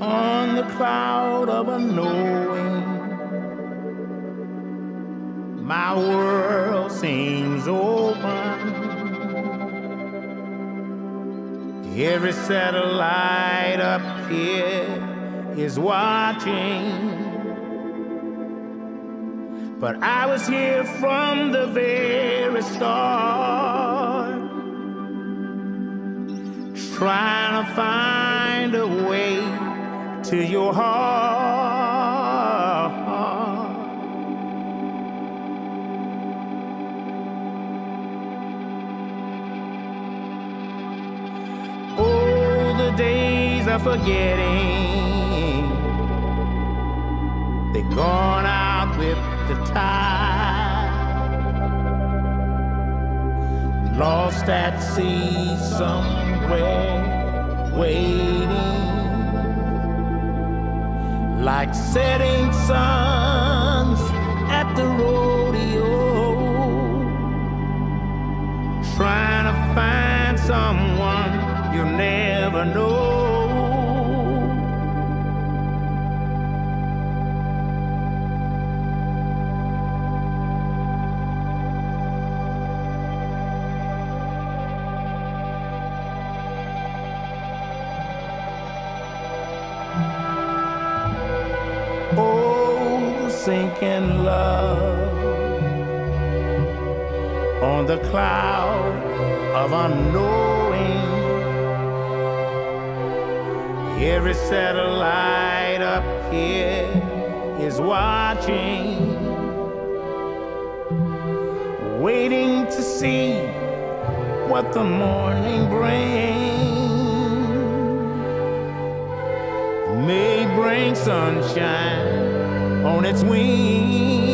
on the cloud of unknowing. My world seems open. Every satellite up here is watching. But I was here from the very start, trying to find to your heart. Oh, the days of forgetting, they're gone out with the tide. Lost at sea somewhere, waiting like setting suns at the rodeo, trying to find someone you never know. Oh, sinking love on the cloud of unknowing. Every satellite up here is watching, waiting to see what the morning brings. May bring sunshine on its wings.